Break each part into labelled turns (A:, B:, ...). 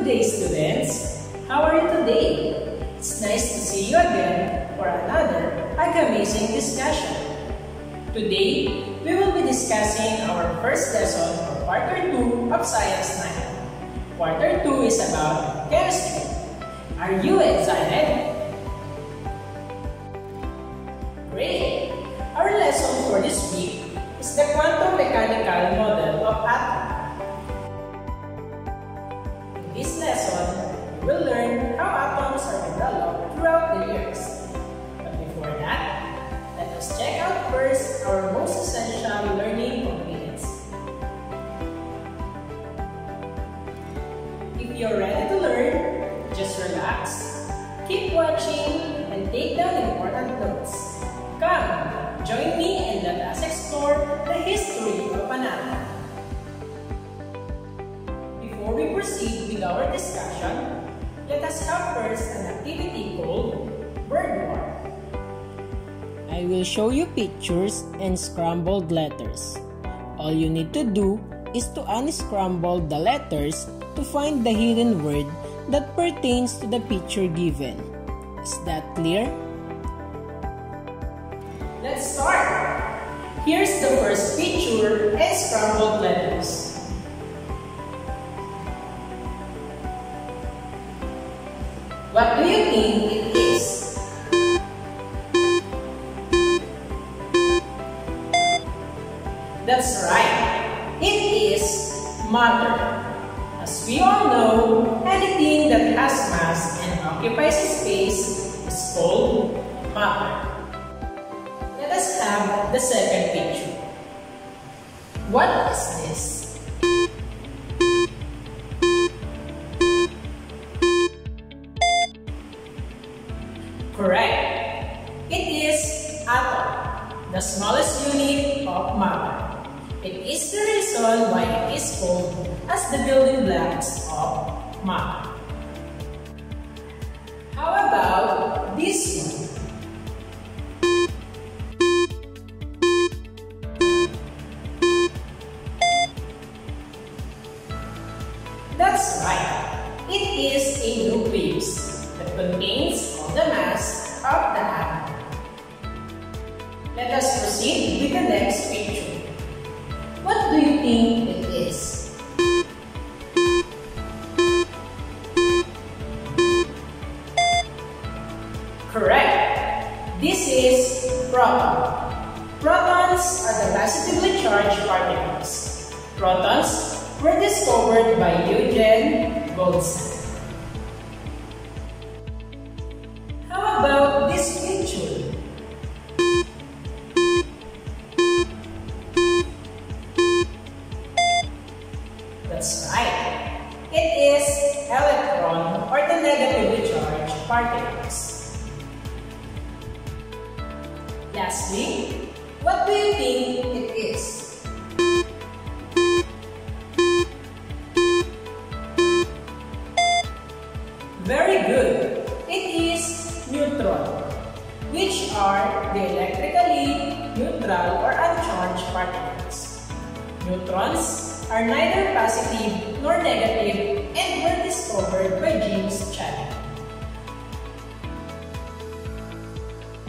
A: Good day, students. How are you today? It's nice to see you again for another amazing discussion. Today, we will be discussing our first lesson for Quarter 2 of Science 9. Quarter 2 is about chemistry. Are you excited? Great! Our lesson for this week is the quantum mechanical model lesson, we will learn how atoms are developed throughout the years. But before that, let us check out first our most essential learning components. If you're ready to learn, just relax, keep watching, and take down important notes. Come, join me and let us explore the history of an. Before we proceed with our discussion, let us have first an activity called Word War.
B: I will show you pictures and scrambled letters. All you need to do is to unscramble the letters to find the hidden word that pertains to the picture given. Is that clear?
A: Let's start. Here's the first picture and scrambled letters. What do you think it is? That's right. It is matter. As we all know, anything that has mass and occupies space is called matter. Let us have the second picture. What is this?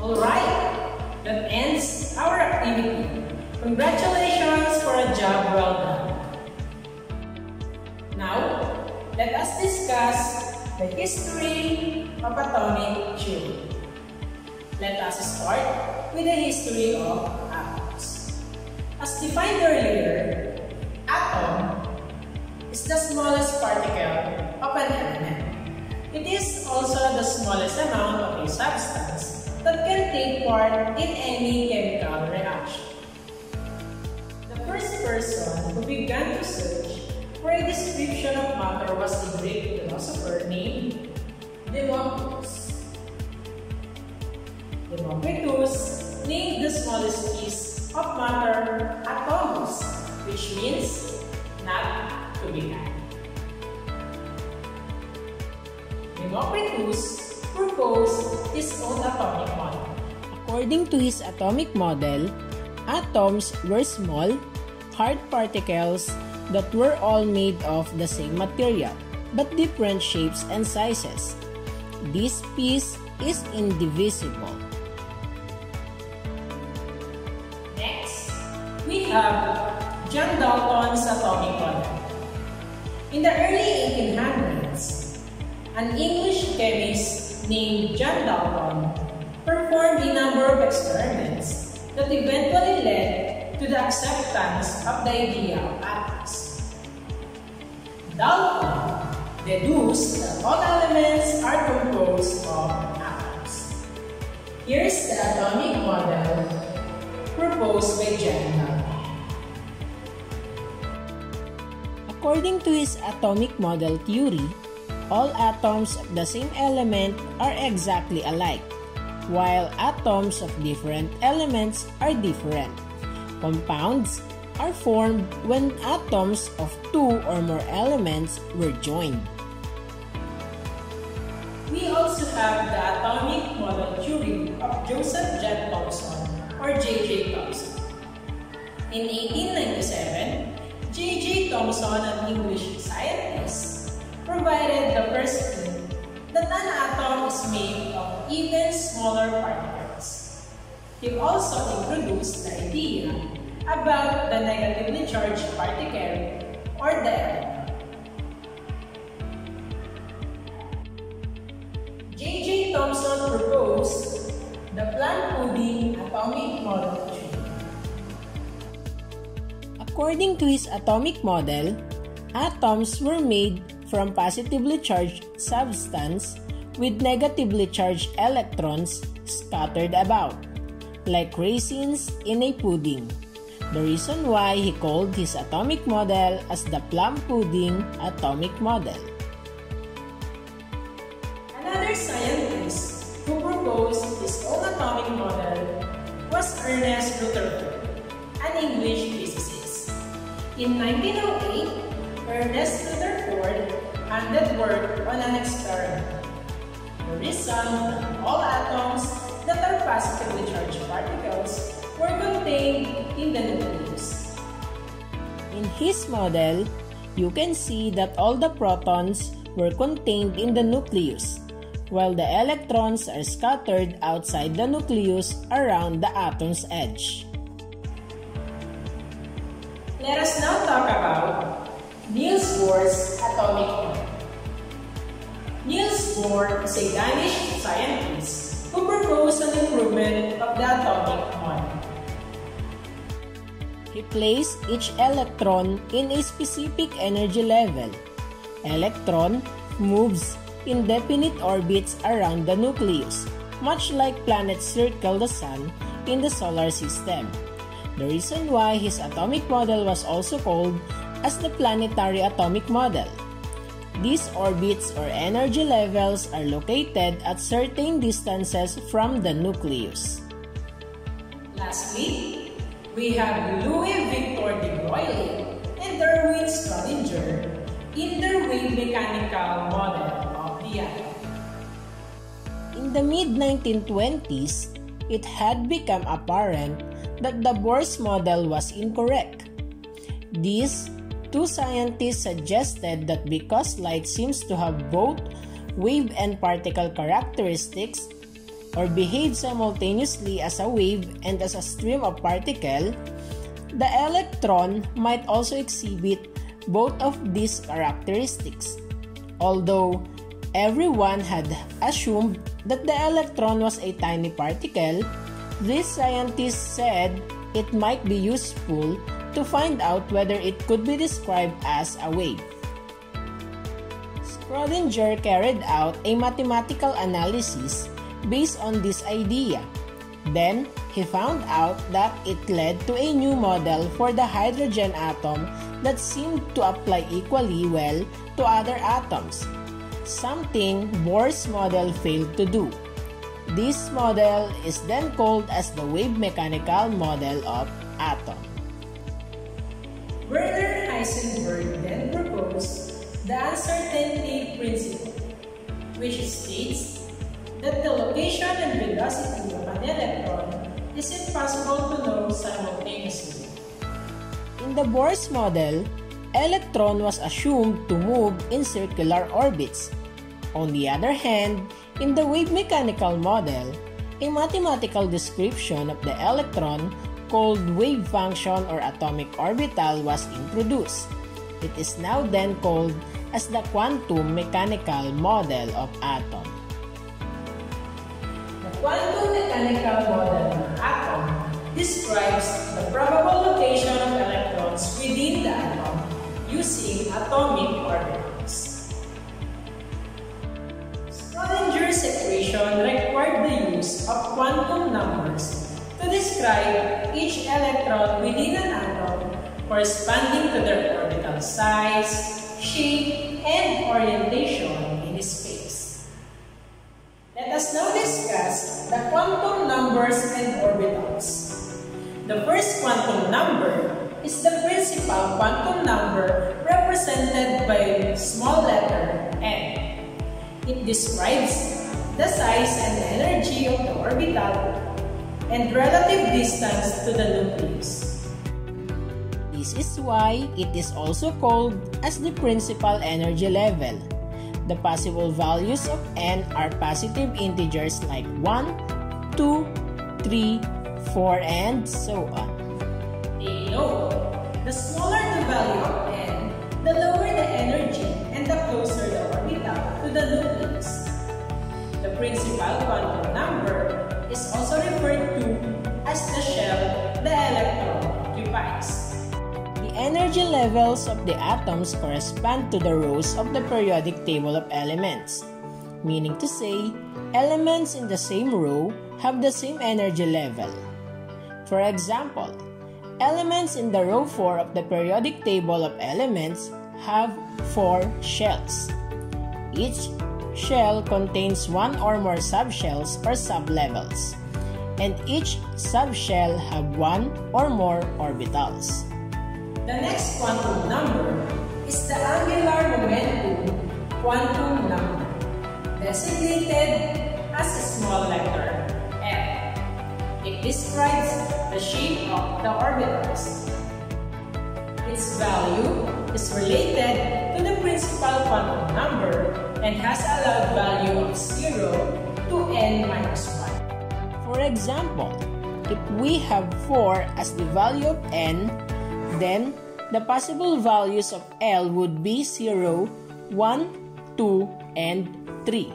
A: Alright, that ends our activity. Congratulations for a job well done. Now, let us discuss the history of atomic theory. Let us start with the history of atoms. As defined earlier, atom is the smallest particle of an element. It is also the smallest amount of a substance that can take part in any chemical reaction. The first person who began to search for a description of matter was the Greek philosopher named Democritus. Democritus named the smallest piece of matter atomus, which means not to be had. Democritus proposed his own atomic model.
B: According to his atomic model, atoms were small, hard particles that were all made of the same material. but different shapes and sizes. This piece is indivisible.
A: Next, we have John Dalton's atomic model. In the early 1800s, an English chemist named John Dalton performed a number of experiments that eventually led to the acceptance of the idea of atoms. Dalton deduced that all elements are composed of atoms. Here's the atomic model proposed by John Dalton.
B: According to his atomic model theory, all atoms of the same element are exactly alike, while atoms of different elements are different. Compounds are formed when atoms of two or more elements were joined.
A: We also have the atomic model theory of Joseph J. Thomson or J.J. Thomson. In 1897, J.J. Thomson, an English scientist, provided the first hint that an atom is made of even smaller particles. He also introduced the idea about the negatively charged particle or the electron. J.J. Thomson proposed the Plum-Pudding atomic model
B: According to his atomic model, atoms were made from positively charged substance with negatively charged electrons scattered about, like raisins in a pudding. The reason why he called his atomic model as the plum pudding atomic model.
A: Another scientist who proposed his own atomic model was Ernest Rutherford, an English physicist. In 1908, Ernest Rutherford handed work on an experiment. The that all atoms that are positively charged particles were contained in the nucleus.
B: In his model, you can see that all the protons were contained in the nucleus, while the electrons are scattered outside the nucleus around the atom's edge.
A: Let us now talk about Niels Bohr's atomic model. Niels Bohr is a Danish scientist who proposed an improvement of the atomic model.
B: He placed each electron in a specific energy level. Electron moves in definite orbits around the nucleus, much like planets circle the sun in the solar system. The reason why his atomic model was also called as the planetary atomic model. These orbits or energy levels are located at certain distances from the nucleus.
A: Lastly, we have Louis Victor de Broglie and Erwin Schrödinger in their wave mechanical model of the atom.
B: In the mid-1920s, it had become apparent that the Bohr's model was incorrect. These two scientists suggested that because light seems to have both wave and particle characteristics, or behave simultaneously as a wave and as a stream of particle, the electron might also exhibit both of these characteristics. Although everyone had assumed that the electron was a tiny particle, these scientists said it might be useful to find out whether it could be described as a wave. Schrödinger carried out a mathematical analysis based on this idea. Then, he found out that it led to a new model for the hydrogen atom that seemed to apply equally well to other atoms, something Bohr's model failed to do. This model is then called as the wave mechanical model of atom.
A: Werner Heisenberg then proposed the uncertainty principle, which states that the location and velocity of an electron is impossible to know simultaneously.
B: In the Bohr's model, electron was assumed to move in circular orbits. On the other hand, in the wave mechanical model, a mathematical description of the electron called wave function or atomic orbital was introduced. It is now then called as the quantum mechanical model of atom.
A: The quantum mechanical model of atom describes the probable location of electrons within the atom using atomic orbitals. Schrodinger's equation required the use of quantum numbers to describe each electron within an atom corresponding to their orbital size, shape, and orientation in space. Let us now discuss the quantum numbers and orbitals. The first quantum number is the principal quantum number represented by small letter n. It describes the size and energy of the orbital and relative distance to the nucleus.
B: This is why it is also called as the principal energy level. The possible values of n are positive integers like 1, 2, 3, 4, and so on.
A: Take note, the smaller the value of n, the lower
B: levels of the atoms correspond to the rows of the periodic table of elements, meaning to say, elements in the same row have the same energy level. For example, Elements in the row 4 of the periodic table of elements have 4 shells. Each shell contains one or more subshells or sublevels, and each subshell have one or more orbitals.
A: The next quantum number is the angular momentum quantum number, designated as a small letter m. It describes the shape of the orbitals. Its value is related to the principal quantum number and has a allowed value of 0 to n minus 1.
B: For example, if we have 4 as the value of n, then the possible values of L would be 0, 1, 2, and 3.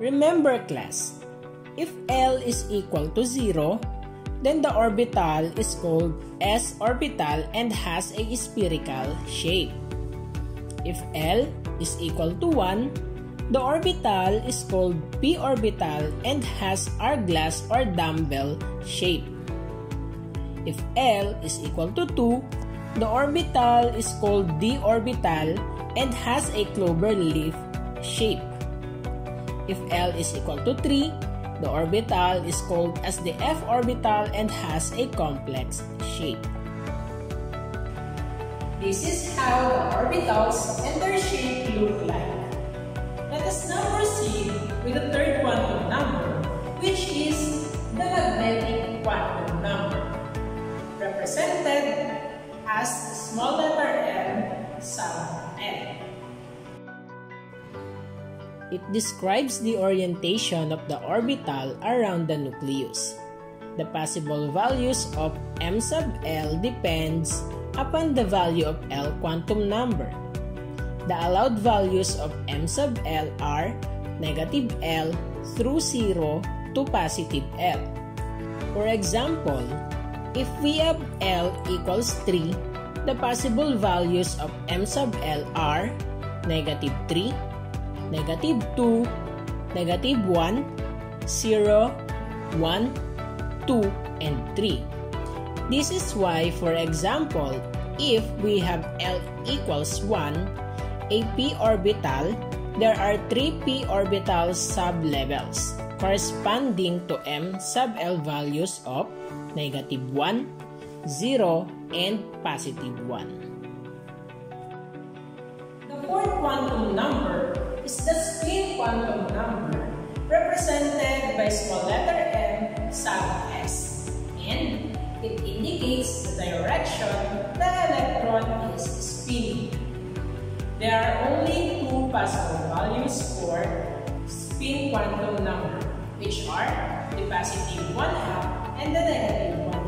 B: Remember class, if L is equal to 0, then the orbital is called s orbital and has a spherical shape. If L is equal to 1, the orbital is called p orbital and has hourglass or dumbbell shape. If L is equal to 2, the orbital is called d orbital and has a clover leaf shape. If L is equal to 3, the orbital is called as the f orbital and has a complex shape.
A: This is how the orbitals and their shape look like. Let us now proceed with the third quantum number, which is the magnetic quantum represented as small letter m sub n.
B: It describes the orientation of the orbital around the nucleus. The possible values of m sub L depends upon the value of L quantum number. The allowed values of m sub L are negative L through 0 to positive L. For example, if we have L equals 3, the possible values of m sub L are negative 3, negative 2, negative 1, 0, 1, 2, and 3. This is why, for example, if we have L equals 1, a p orbital, there are 3 p orbital sublevels corresponding to m sub L values of negative 1, 0, and positive 1.
A: The fourth quantum number is the spin quantum number represented by small letter m sub s and it indicates the direction the electron is spinning. There are only two possible values for spin quantum number, which are the positive 1 half and the negative 1.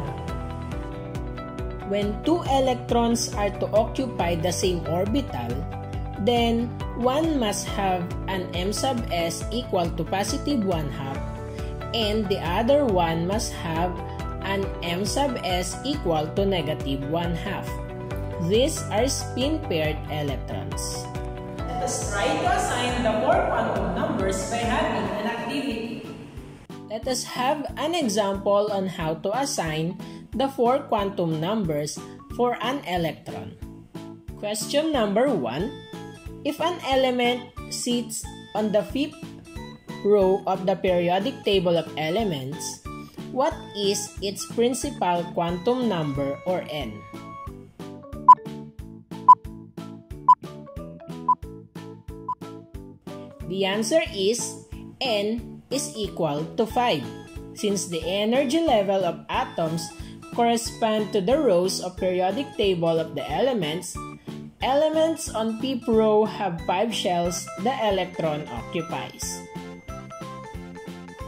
B: When two electrons are to occupy the same orbital, then one must have an m sub s equal to positive 1 half and the other one must have an m sub s equal to negative 1 half. These are spin-paired electrons.
A: Let us try to assign the four quantum numbers by having.
B: Let us have an example on how to assign the four quantum numbers for an electron. Question number 1. If an element sits on the fifth row of the periodic table of elements, what is its principal quantum number or n? The answer is n is equal to 5 since the energy level of atoms correspond to the rows of periodic table of the elements elements on fifth row have 5 shells the electron occupies.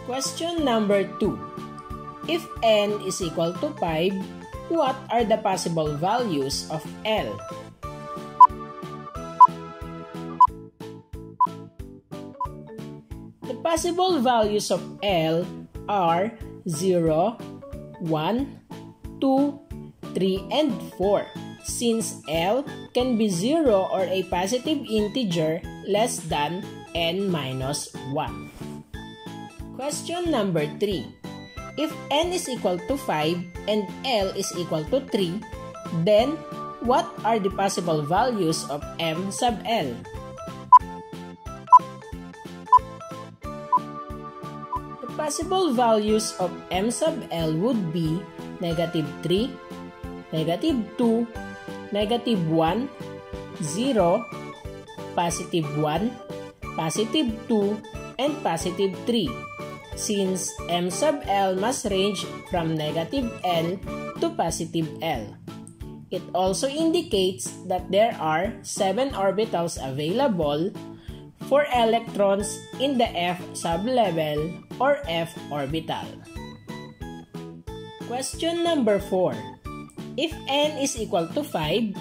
B: Question number 2. If n is equal to 5, what are the possible values of L? Possible values of L are 0, 1, 2, 3, and 4 since L can be 0 or a positive integer less than n minus 1. Question number 3. If n is equal to 5 and L is equal to 3, then what are the possible values of m sub L? Possible values of m sub L would be negative 3, negative 2, negative 1, 0, positive 1, positive 2, and positive 3 since m sub L must range from negative L to positive L. It also indicates that there are 7 orbitals available for electrons in the F sublevel or F orbital. Question number 4. If n is equal to 5,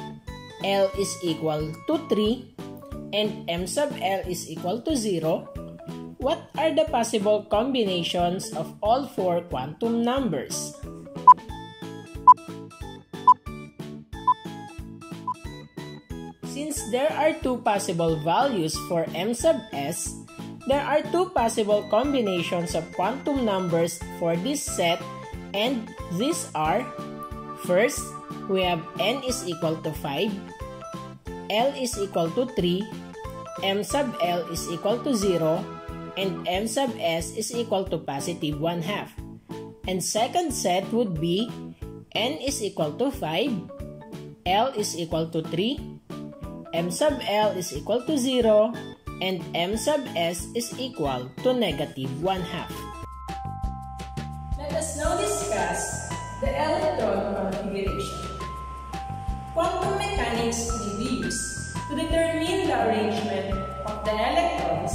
B: L is equal to 3, and m sub L is equal to 0, what are the possible combinations of all four quantum numbers? Since there are two possible values for m sub s, there are two possible combinations of quantum numbers for this set and these are First, we have n is equal to 5, L is equal to 3, m sub L is equal to 0, and m sub s is equal to positive 1 half. And second set would be n is equal to 5, L is equal to 3, m sub L is equal to 0, and m sub s is equal to negative 1 half.
A: Let us now discuss the electron configuration. Quantum mechanics may be used to determine the arrangement of the electrons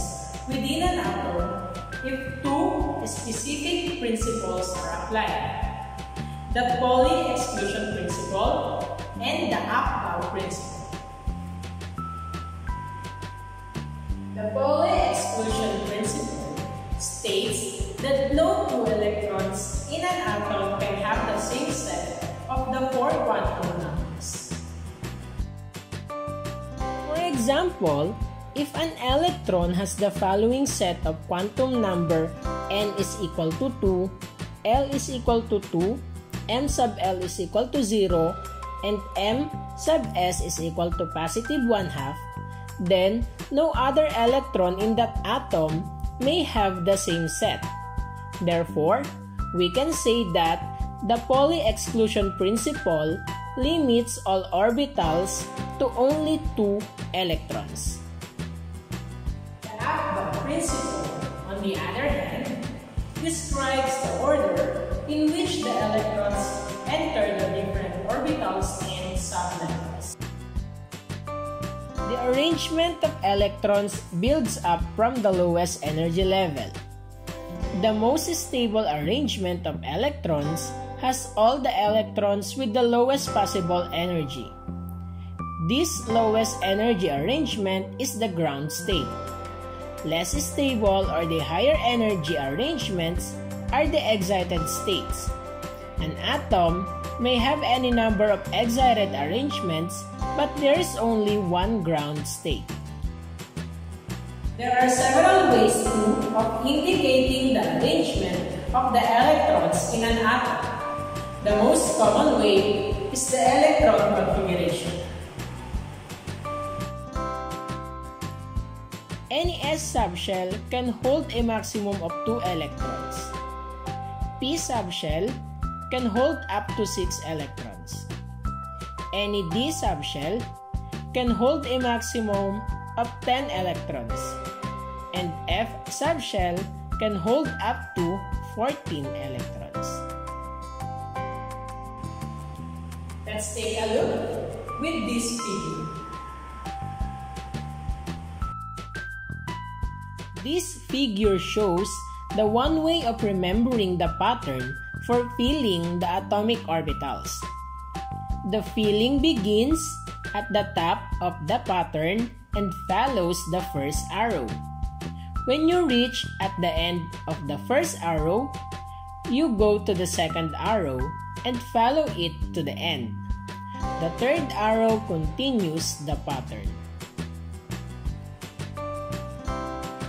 A: within an atom if two specific principles are applied. The Pauli exclusion principle and the Aplau principle. The Pauli exclusion principle states that no two electrons in an atom can have the same set of the four quantum numbers.
B: For example, if an electron has the following set of quantum number n is equal to 2, L is equal to 2, m sub L is equal to 0, and m sub s is equal to positive 1 half, then no other electron in that atom may have the same set. Therefore, we can say that the Pauli exclusion principle limits all orbitals to only two electrons.
A: The Aufbau principle, on the other hand, describes the order in which the electrons
B: Arrangement of electrons builds up from the lowest energy level. The most stable arrangement of electrons has all the electrons with the lowest possible energy. This lowest energy arrangement is the ground state. Less stable or the higher energy arrangements are the excited states. An atom may have any number of excited arrangements, but there is only one ground state.
A: There are several ways too of indicating the arrangement of the electrons in an atom. The most common way is the electron configuration.
B: Any S subshell can hold a maximum of 2 electrons. P subshell can hold up to 6 electrons. Any D subshell can hold a maximum of 10 electrons. And F subshell can hold up to 14 electrons.
A: Let's take a look with this figure.
B: This figure shows the one way of remembering the pattern for filling the atomic orbitals. The filling begins at the top of the pattern and follows the first arrow. When you reach at the end of the first arrow, you go to the second arrow and follow it to the end. The third arrow continues the pattern.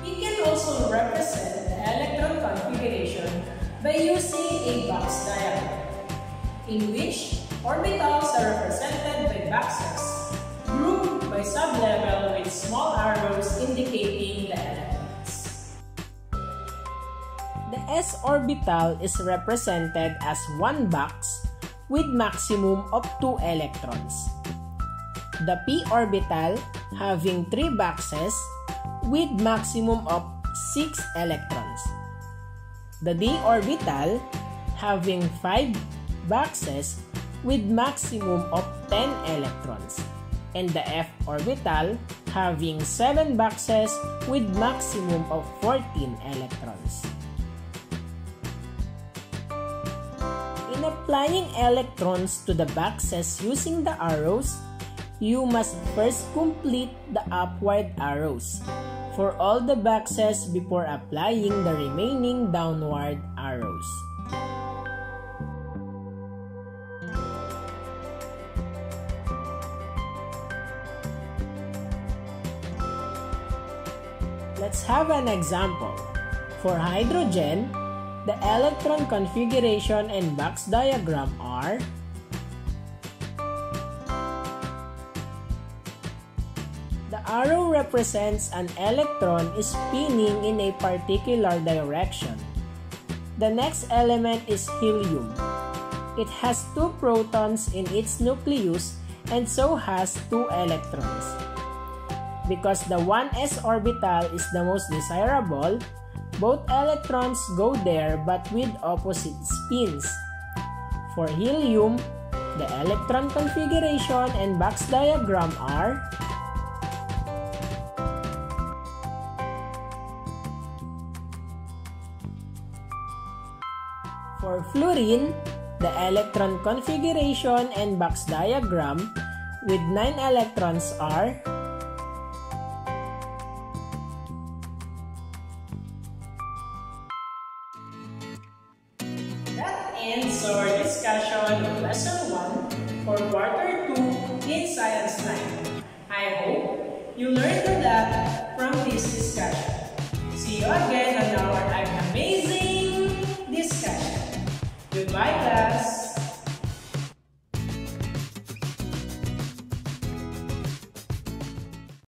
A: It can also represent the electron configuration by using a box diagram, in which orbitals are represented by boxes grouped by sublevel with small arrows indicating the elements.
B: The s orbital is represented as one box with maximum of 2 electrons. The p orbital having 3 boxes with maximum of 6 electrons. The d orbital having 5 boxes with maximum of 10 electrons and the f orbital having 7 boxes with maximum of 14 electrons. In applying electrons to the boxes using the arrows, you must first complete the upward arrows for all the boxes before applying the remaining downward arrows. Let's have an example. For hydrogen, the electron configuration and box diagram are represents an electron spinning in a particular direction. The next element is helium. It has two protons in its nucleus and so has two electrons. Because the 1s orbital is the most desirable, both electrons go there but with opposite spins. For helium, the electron configuration and box diagram are For fluorine, the electron configuration and box diagram with 9 electrons are